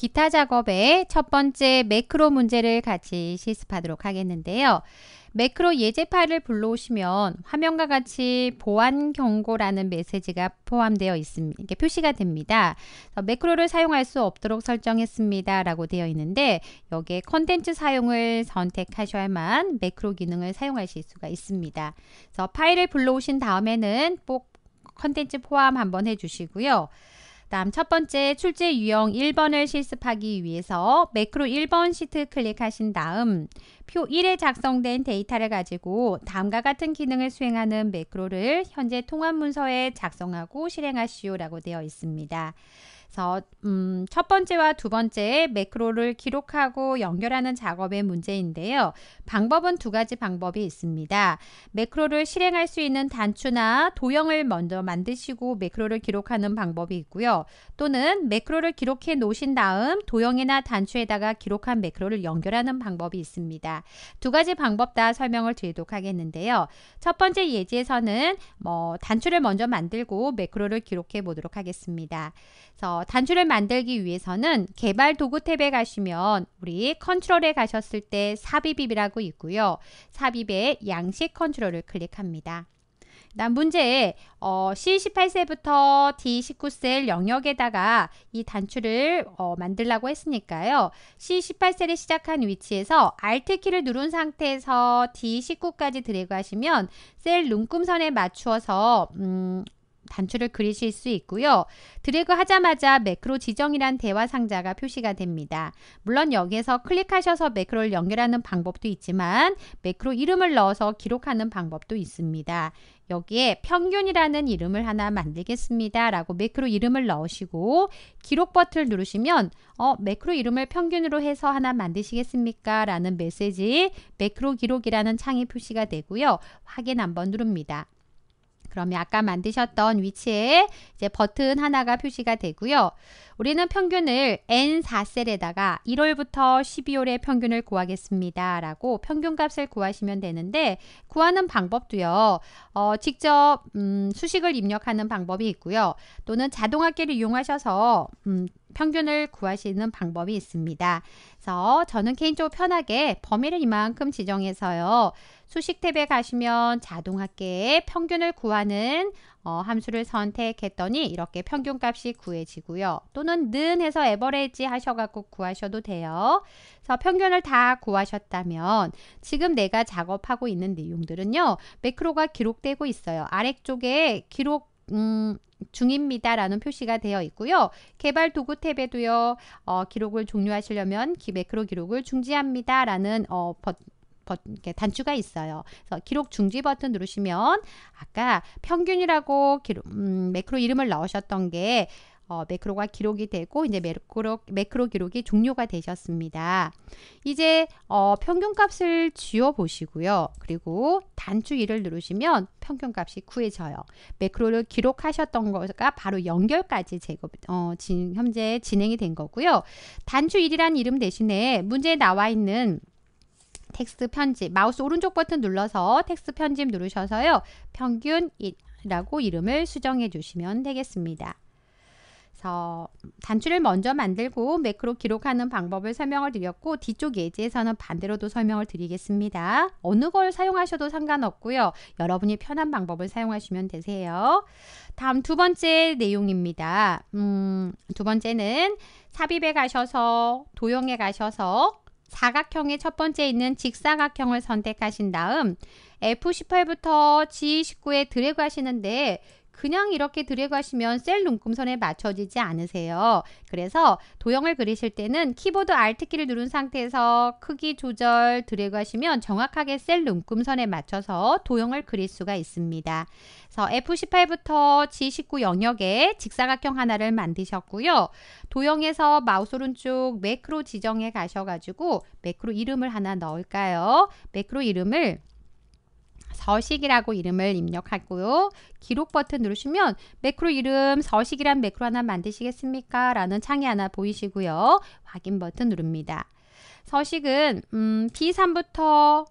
기타 작업의 첫 번째 매크로 문제를 같이 실습하도록 하겠는데요. 매크로 예제 파일을 불러오시면 화면과 같이 보안 경고라는 메시지가 포함되어 있습니다. 이렇게 표시가 됩니다. 매크로를 사용할 수 없도록 설정했습니다. 라고 되어 있는데 여기에 컨텐츠 사용을 선택하셔야만 매크로 기능을 사용하실 수가 있습니다. 그래서 파일을 불러오신 다음에는 꼭 컨텐츠 포함 한번 해주시고요. 다음 첫 번째 출제 유형 1번을 실습하기 위해서 매크로 1번 시트 클릭하신 다음 표 1에 작성된 데이터를 가지고 다음과 같은 기능을 수행하는 매크로를 현재 통합 문서에 작성하고 실행하시오 라고 되어 있습니다. 그래서 음, 첫 번째와 두 번째 매크로를 기록하고 연결하는 작업의 문제인데요. 방법은 두 가지 방법이 있습니다. 매크로를 실행할 수 있는 단추나 도형을 먼저 만드시고 매크로를 기록하는 방법이 있고요. 또는 매크로를 기록해 놓으신 다음 도형이나 단추에다가 기록한 매크로를 연결하는 방법이 있습니다. 두 가지 방법 다 설명을 드리도록 하겠는데요. 첫 번째 예제에서는 뭐 단추를 먼저 만들고 매크로를 기록해 보도록 하겠습니다. 그래서 단추를 만들기 위해서는 개발 도구 탭에 가시면 우리 컨트롤에 가셨을 때 삽입이라고 있고요. 삽입에 양식 컨트롤을 클릭합니다. 난 문제 어, C18셀부터 D19셀 영역에다가 이 단추를 어, 만들라고 했으니까요. C18셀에 시작한 위치에서 Alt키를 누른 상태에서 D19까지 드래그 하시면 셀 눈금선에 맞추어서 음, 단추를 그리실 수 있고요. 드래그 하자마자 매크로 지정이란 대화 상자가 표시가 됩니다. 물론 여기에서 클릭하셔서 매크로를 연결하는 방법도 있지만 매크로 이름을 넣어서 기록하는 방법도 있습니다. 여기에 평균이라는 이름을 하나 만들겠습니다. 라고 매크로 이름을 넣으시고 기록 버튼을 누르시면 어, 매크로 이름을 평균으로 해서 하나 만드시겠습니까? 라는 메시지 매크로 기록이라는 창이 표시가 되고요. 확인 한번 누릅니다. 그러면 아까 만드셨던 위치에 이제 버튼 하나가 표시가 되고요. 우리는 평균을 N4셀에다가 1월부터 12월의 평균을 구하겠습니다. 라고 평균값을 구하시면 되는데 구하는 방법도요. 어, 직접 음, 수식을 입력하는 방법이 있고요. 또는 자동화기를 이용하셔서 음, 평균을 구하시는 방법이 있습니다. 그래서 저는 개인적으로 편하게 범위를 이만큼 지정해서요. 수식 탭에 가시면 자동 합계의 평균을 구하는 어, 함수를 선택했더니 이렇게 평균값이 구해지고요. 또는 는 해서 에버레지 하셔갖고 구하셔도 돼요. 그래서 평균을 다 구하셨다면 지금 내가 작업하고 있는 내용들은요. 매크로가 기록되고 있어요. 아래쪽에 기록 음, 중입니다라는 표시가 되어 있고요. 개발 도구 탭에도요. 어, 기록을 종료하시려면 매크로 기록을 중지합니다라는 어, 버, 단추가 있어요. 그래서 기록 중지 버튼 누르시면 아까 평균이라고 기록, 음, 매크로 이름을 넣으셨던 게 어, 매크로가 기록이 되고 이제 매크로, 매크로 기록이 종료가 되셨습니다. 이제 어, 평균값을 지워 보시고요. 그리고 단추 1을 누르시면 평균값이 구해져요. 매크로를 기록하셨던 거가 바로 연결까지 제거, 어, 진, 현재 진행이 된 거고요. 단추 1이라는 이름 대신에 문제에 나와 있는 텍스트 편집 마우스 오른쪽 버튼 눌러서 텍스트 편집 누르셔서요. 평균이라고 이름을 수정해 주시면 되겠습니다. 그래서 단추를 먼저 만들고 매크로 기록하는 방법을 설명을 드렸고 뒤쪽 예제에서는 반대로도 설명을 드리겠습니다. 어느 걸 사용하셔도 상관없고요. 여러분이 편한 방법을 사용하시면 되세요. 다음 두 번째 내용입니다. 음, 두 번째는 삽입에 가셔서 도형에 가셔서 사각형의 첫 번째 있는 직사각형을 선택하신 다음 F18부터 G19에 드래그 하시는데 그냥 이렇게 드래그 하시면 셀 눈금선에 맞춰지지 않으세요. 그래서 도형을 그리실 때는 키보드 Alt키를 누른 상태에서 크기 조절 드래그 하시면 정확하게 셀 눈금선에 맞춰서 도형을 그릴 수가 있습니다. 그래서 F18부터 G19 영역에 직사각형 하나를 만드셨고요. 도형에서 마우스 오른쪽 매크로 지정해 가셔가지고 매크로 이름을 하나 넣을까요? 매크로 이름을 서식이라고 이름을 입력하고요. 기록 버튼 누르시면 매크로 이름 서식이란 매크로 하나 만드시겠습니까? 라는 창이 하나 보이시고요. 확인 버튼 누릅니다. 서식은 음, B3부터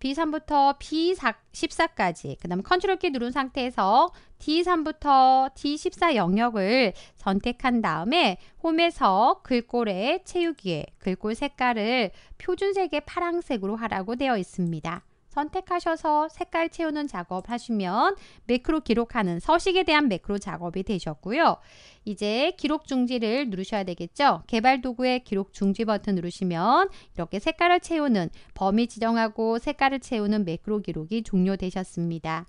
B3부터 B14까지 그 다음 컨트롤 키 누른 상태에서 D3부터 D14 영역을 선택한 다음에 홈에서 글꼴에 채우기에 글꼴 색깔을 표준색의 파랑색으로 하라고 되어 있습니다. 선택하셔서 색깔 채우는 작업 하시면 매크로 기록하는 서식에 대한 매크로 작업이 되셨고요. 이제 기록 중지를 누르셔야 되겠죠. 개발 도구의 기록 중지 버튼 누르시면 이렇게 색깔을 채우는 범위 지정하고 색깔을 채우는 매크로 기록이 종료되셨습니다.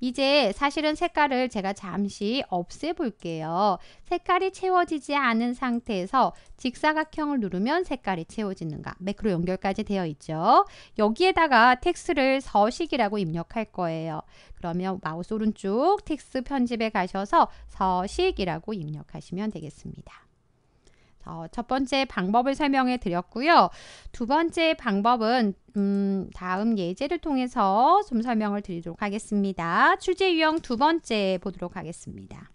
이제 사실은 색깔을 제가 잠시 없애 볼게요. 색깔이 채워지지 않은 상태에서 직사각형을 누르면 색깔이 채워지는가 매크로 연결까지 되어 있죠. 여기에다가 텍스트를 서식이라고 입력할 거예요. 그러면 마우스 오른쪽 텍스트 편집에 가셔서 서식이라고 입력하시면 되겠습니다. 어, 첫 번째 방법을 설명해 드렸고요. 두 번째 방법은 음, 다음 예제를 통해서 좀 설명을 드리도록 하겠습니다. 출제 유형 두 번째 보도록 하겠습니다.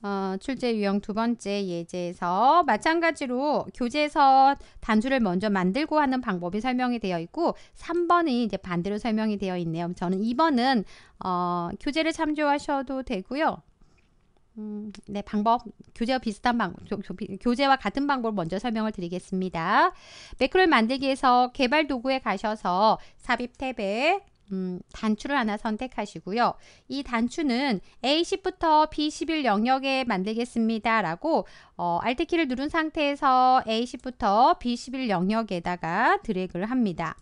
어, 출제 유형 두 번째 예제에서 마찬가지로 교재에서 단수를 먼저 만들고 하는 방법이 설명이 되어 있고 3번이 이제 반대로 설명이 되어 있네요. 저는 2번은 어, 교재를 참조하셔도 되고요. 음, 네, 방법, 교재와 비슷한 방법, 교, 재와 같은 방법을 먼저 설명을 드리겠습니다. 매크로를 만들기 위해서 개발 도구에 가셔서 삽입 탭에 음, 단추를 하나 선택하시고요. 이 단추는 A10부터 B11 영역에 만들겠습니다. 라고 어, Alt키를 누른 상태에서 A10부터 B11 영역에다가 드래그를 합니다.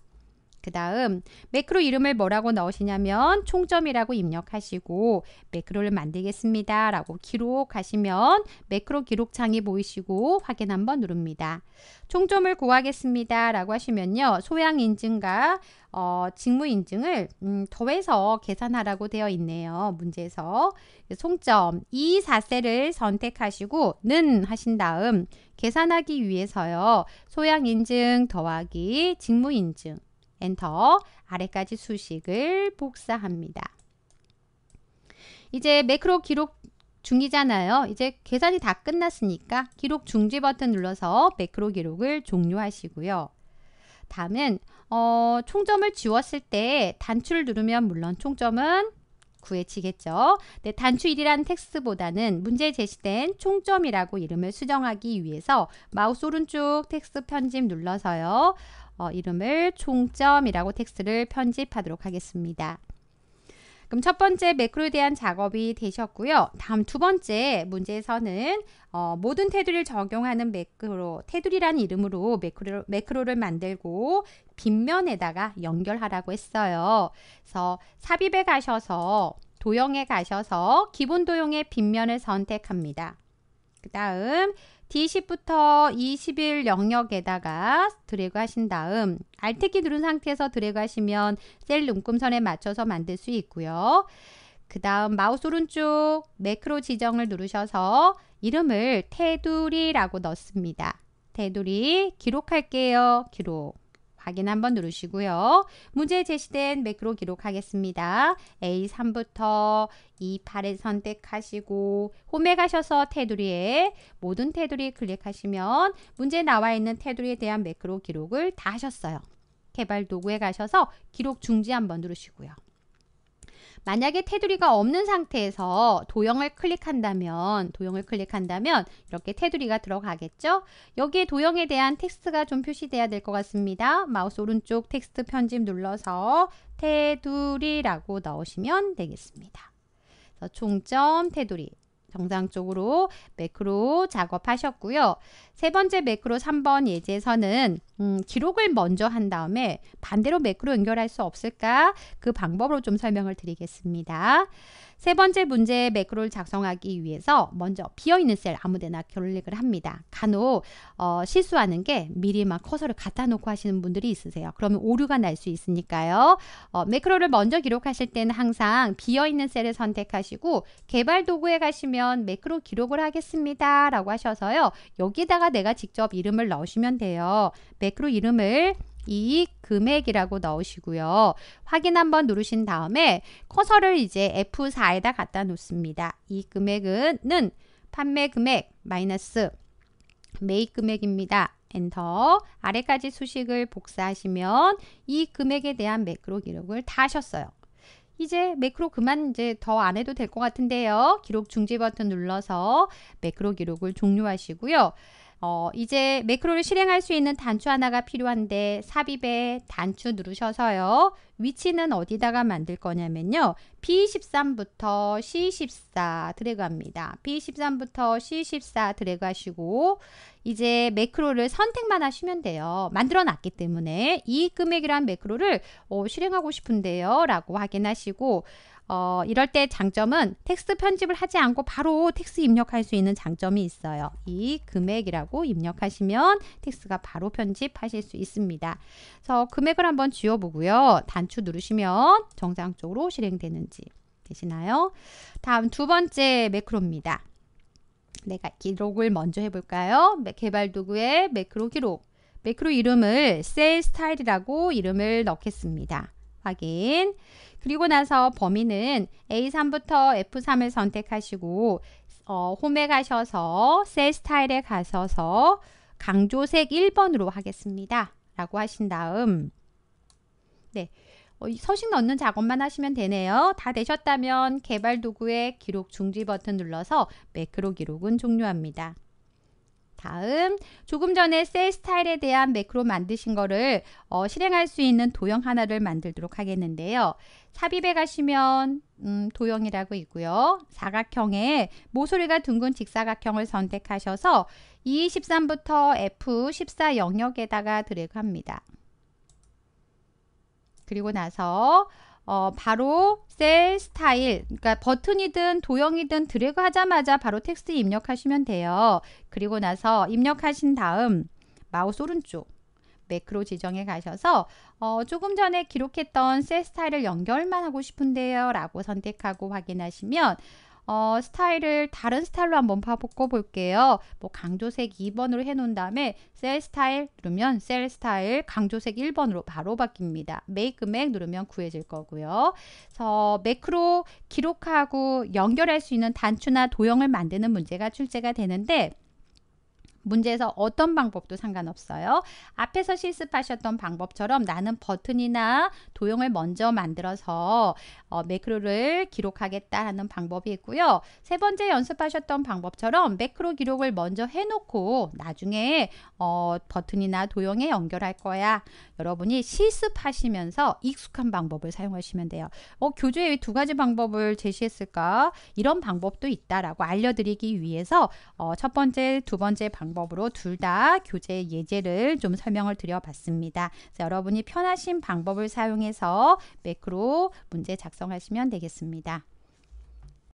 그 다음 매크로 이름을 뭐라고 넣으시냐면 총점이라고 입력하시고 매크로를 만들겠습니다 라고 기록하시면 매크로 기록창이 보이시고 확인 한번 누릅니다. 총점을 구하겠습니다 라고 하시면요 소양 인증과 어, 직무 인증을 음, 더해서 계산하라고 되어 있네요. 문제에서 송점 이 4셀을 선택하시고 는 하신 다음 계산하기 위해서요. 소양 인증 더하기 직무 인증 엔터 아래까지 수식을 복사합니다. 이제 매크로 기록 중이잖아요. 이제 계산이 다 끝났으니까 기록 중지 버튼 눌러서 매크로 기록을 종료하시고요. 다음은 어, 총점을 지웠을 때 단추를 누르면 물론 총점은 구해지겠죠. 네, 단추 1이라는 텍스트보다는 문제에 제시된 총점이라고 이름을 수정하기 위해서 마우스 오른쪽 텍스트 편집 눌러서요. 어, 이름을 총점이라고 텍스트를 편집하도록 하겠습니다. 그럼 첫 번째 매크로에 대한 작업이 되셨고요. 다음 두 번째 문제에서는 어, 모든 테두리를 적용하는 매크로, 테두리라는 이름으로 매크로, 매크로를 만들고 빗면에다가 연결하라고 했어요. 그래서 삽입에 가셔서 도형에 가셔서 기본 도형의 빗면을 선택합니다. 그 다음 D10부터 21 영역에다가 드래그 하신 다음 Alt키 누른 상태에서 드래그 하시면 셀 눈금선에 맞춰서 만들 수 있고요. 그 다음 마우스 오른쪽 매크로 지정을 누르셔서 이름을 테두리라고 넣습니다. 테두리 기록할게요. 기록. 확인 한번 누르시고요. 문제에 제시된 매크로 기록하겠습니다. A3부터 E8을 선택하시고 홈에 가셔서 테두리에 모든 테두리 클릭하시면 문제에 나와 있는 테두리에 대한 매크로 기록을 다 하셨어요. 개발 도구에 가셔서 기록 중지 한번 누르시고요. 만약에 테두리가 없는 상태에서 도형을 클릭한다면 도형을 클릭한다면 이렇게 테두리가 들어가겠죠. 여기에 도형에 대한 텍스트가 좀 표시돼야 될 것 같습니다. 마우스 오른쪽 텍스트 편집 눌러서 테두리라고 넣으시면 되겠습니다. 총점 테두리 정상적으로 매크로 작업하셨고요. 세 번째 매크로 3번 예제에서는 음, 기록을 먼저 한 다음에 반대로 매크로 연결할 수 없을까? 그 방법으로 좀 설명을 드리겠습니다. 세 번째 문제 매크로를 작성하기 위해서 먼저 비어있는 셀 아무데나 클릭을 합니다. 간혹 어, 실수하는 게 미리 막 커서를 갖다 놓고 하시는 분들이 있으세요. 그러면 오류가 날 수 있으니까요. 어, 매크로를 먼저 기록하실 때는 항상 비어있는 셀을 선택하시고 개발 도구에 가시면 매크로 기록을 하겠습니다. 라고 하셔서요. 여기다가 내가 직접 이름을 넣으시면 돼요. 매크로 이름을 이 금액이라고 넣으시고요. 확인 한번 누르신 다음에 커서를 이제 F4에다 갖다 놓습니다. 이 금액은 판매 금액 마이너스 매입 금액입니다. 엔터 아래까지 수식을 복사하시면 이 금액에 대한 매크로 기록을 다 하셨어요. 이제 매크로 그만 이제 더 안 해도 될 것 같은데요. 기록 중지 버튼 눌러서 매크로 기록을 종료하시고요. 어, 이제 매크로를 실행할 수 있는 단추 하나가 필요한데 삽입에 단추 누르셔서요. 위치는 어디다가 만들 거냐면요. B13부터 C14 드래그합니다. B13부터 C14 드래그하시고 이제 매크로를 선택만 하시면 돼요. 만들어 놨기 때문에 이 금액이란 매크로를 어, 실행하고 싶은데요. 라고 확인하시고 어, 이럴 때 장점은 텍스트 편집을 하지 않고 바로 텍스트 입력할 수 있는 장점이 있어요. 이 금액이라고 입력하시면 텍스트가 바로 편집하실 수 있습니다. 그래서 금액을 한번 지워보고요. 단추 누르시면 정상적으로 실행되는지 되시나요? 다음 두 번째 매크로입니다. 내가 기록을 먼저 해볼까요? 개발 도구에 매크로 기록. 매크로 이름을 셀 스타일이라고 이름을 넣겠습니다. 확인. 그리고 나서 범위는 A3부터 F3을 선택하시고 어, 홈에 가셔서 셀 스타일에 가셔서 강조색 1번으로 하겠습니다. 라고 하신 다음 네, 어, 서식 넣는 작업만 하시면 되네요. 다 되셨다면 개발 도구의 기록 중지 버튼 눌러서 매크로 기록은 종료합니다. 다음 조금 전에 셀 스타일에 대한 매크로 만드신 거를 어, 실행할 수 있는 도형 하나를 만들도록 하겠는데요. 삽입에 가시면 음, 도형이라고 있고요. 사각형에 모서리가 둥근 직사각형을 선택하셔서 E13부터 F14 영역에다가 드래그합니다. 그리고 나서 어, 바로 셀 스타일, 그러니까 버튼이든 도형이든 드래그 하자마자 바로 텍스트 입력하시면 돼요. 그리고 나서 입력하신 다음 마우스 오른쪽 매크로 지정에 가셔서 어, 조금 전에 기록했던 셀 스타일을 연결만 하고 싶은데요 라고 선택하고 확인하시면 어, 스타일을 다른 스타일로 한번 바꿔 볼게요. 뭐 강조색 2번으로 해놓은 다음에 셀 스타일 누르면 셀 스타일 강조색 1번으로 바로 바뀝니다. 메이크 맥 누르면 구해질 거고요. 그래서 매크로 기록하고 연결할 수 있는 단추나 도형을 만드는 문제가 출제가 되는데 문제에서 어떤 방법도 상관없어요. 앞에서 실습하셨던 방법처럼 나는 버튼이나 도형을 먼저 만들어서 어, 매크로를 기록하겠다 하는 방법이 있고요. 세 번째 연습하셨던 방법처럼 매크로 기록을 먼저 해놓고 나중에 어, 버튼이나 도형에 연결할 거야. 여러분이 실습하시면서 익숙한 방법을 사용하시면 돼요. 어, 교재에 두 가지 방법을 제시했을까? 이런 방법도 있다라고 알려드리기 위해서 어, 첫 번째, 두 번째 방법으로 둘 다 교재 예제를 좀 설명을 드려봤습니다. 여러분이 편하신 방법을 사용해서 매크로 문제 작성하시면 되겠습니다.